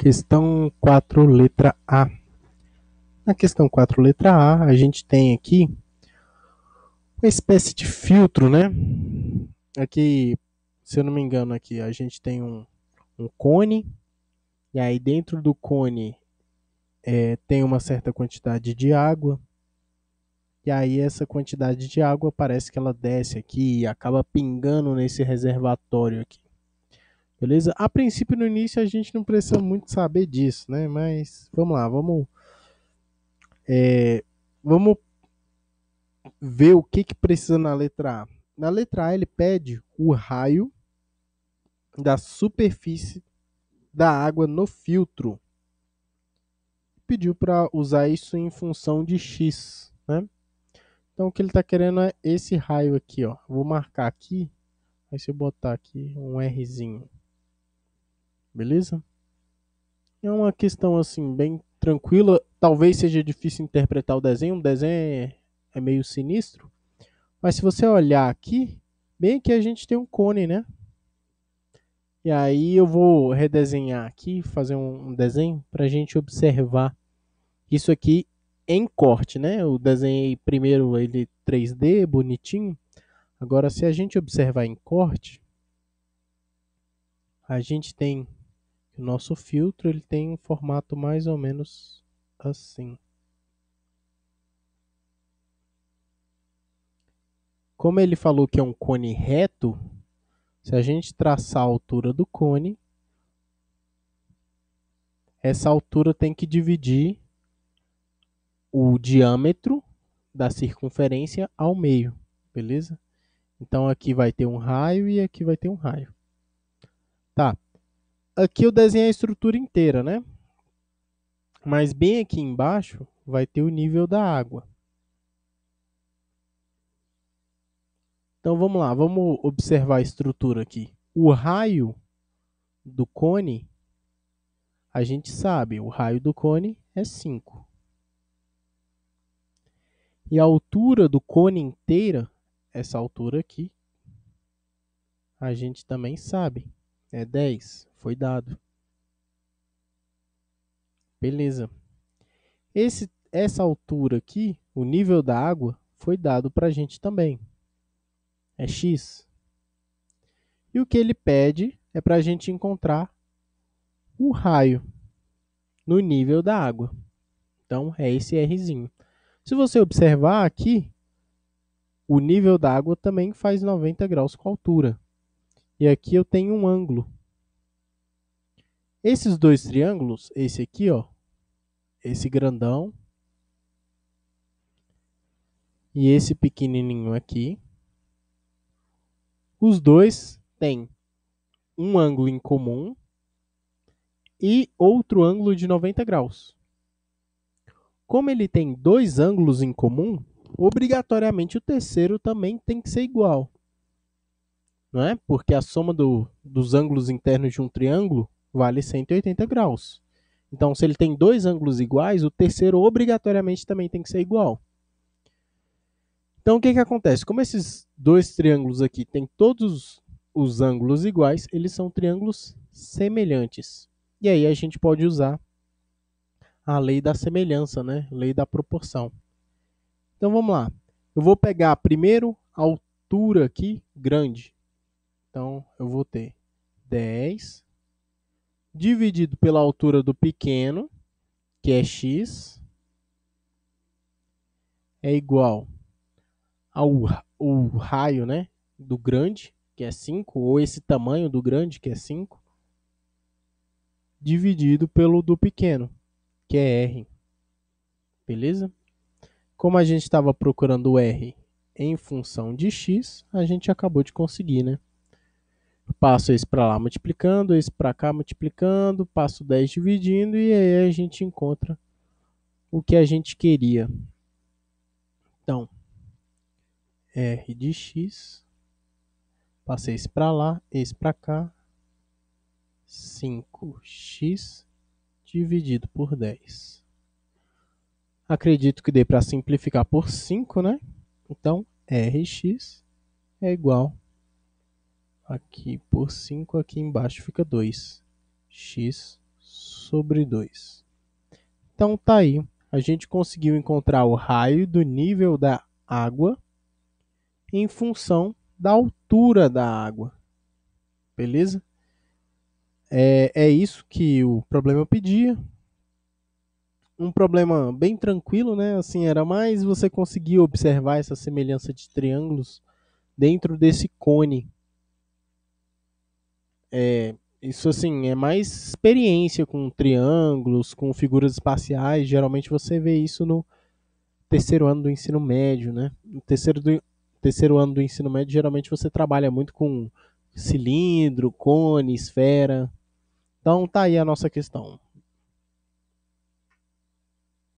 Questão 4, letra A. Na questão 4, letra A, a gente tem aqui uma espécie de filtro, né? Aqui, se eu não me engano, aqui a gente tem um, um cone, e aí dentro do cone é, tem uma certa quantidade de água, e aí essa quantidade de água parece que ela desce aqui e acaba pingando nesse reservatório aqui. Beleza? A princípio, no início, a gente não precisa muito saber disso, né? Mas vamos lá, vamos, é, vamos ver o que, que precisa na letra A. Na letra A, ele pede o raio da superfície da água no filtro. Pediu para usar isso em função de x, né? Então, o que ele está querendo é esse raio aqui, ó. Vou marcar aqui, aí se eu botar aqui um Rzinho beleza? É uma questão assim bem tranquila, talvez seja difícil interpretar o desenho, o desenho é, é meio sinistro, mas se você olhar aqui, bem aqui a gente tem um cone, né? E aí eu vou redesenhar aqui, fazer um desenho para a gente observar isso aqui em corte, né? Eu desenhei primeiro ele 3D, bonitinho. Agora, se a gente observar em corte, a gente tem o nosso filtro ele tem um formato mais ou menos assim. Como ele falou que é um cone reto, se a gente traçar a altura do cone, essa altura tem que dividir o diâmetro da circunferência ao meio, beleza? Então aqui vai ter um raio e aqui vai ter um raio. Tá, aqui eu desenhei a estrutura inteira, né? Mas bem aqui embaixo vai ter o nível da água. Então vamos lá, vamos observar a estrutura aqui. O raio do cone, a gente sabe, o raio do cone é 5. E a altura do cone inteira, essa altura aqui, a gente também sabe, é 10 foi dado. Beleza. Esse, essa altura aqui, o nível da água, foi dado para a gente também. É x. E o que ele pede é para a gente encontrar o raio no nível da água. Então, é esse Rzinho. Se você observar aqui, o nível da água também faz 90 graus com a altura. E aqui eu tenho um ângulo esses dois triângulos, esse aqui, ó, esse grandão e esse pequenininho aqui, os dois têm um ângulo em comum e outro ângulo de 90 graus. Como ele tem dois ângulos em comum, obrigatoriamente o terceiro também tem que ser igual. Não é? Porque a soma do, dos ângulos internos de um triângulo vale 180 graus. Então, se ele tem dois ângulos iguais, o terceiro obrigatoriamente também tem que ser igual. Então, o que, que acontece? Como esses dois triângulos aqui têm todos os ângulos iguais, eles são triângulos semelhantes. E aí a gente pode usar a lei da semelhança, né? lei da proporção. Então, vamos lá. Eu vou pegar primeiro a altura aqui, grande. Então, eu vou ter 10 dividido pela altura do pequeno, que é x, é igual ao o raio né, do grande, que é 5, ou esse tamanho do grande, que é 5, dividido pelo do pequeno, que é r. Beleza? Como a gente estava procurando o r em função de x, a gente acabou de conseguir, né? Passo esse para lá multiplicando, esse para cá multiplicando, passo 10 dividindo e aí a gente encontra o que a gente queria. Então, r de x, passei esse para lá, esse para cá, 5x dividido por 10. Acredito que dê para simplificar por 5, né? Então, rx é igual aqui por 5, aqui embaixo fica 2. x sobre 2. Então tá aí, a gente conseguiu encontrar o raio do nível da água em função da altura da água. Beleza? É, é isso que o problema pedia. Um problema bem tranquilo, né? Assim, era mais você conseguir observar essa semelhança de triângulos dentro desse cone. É, isso assim é mais experiência com triângulos, com figuras espaciais. Geralmente você vê isso no terceiro ano do ensino médio, né? No terceiro, do, terceiro ano do ensino médio, geralmente você trabalha muito com cilindro, cone, esfera. Então tá aí a nossa questão.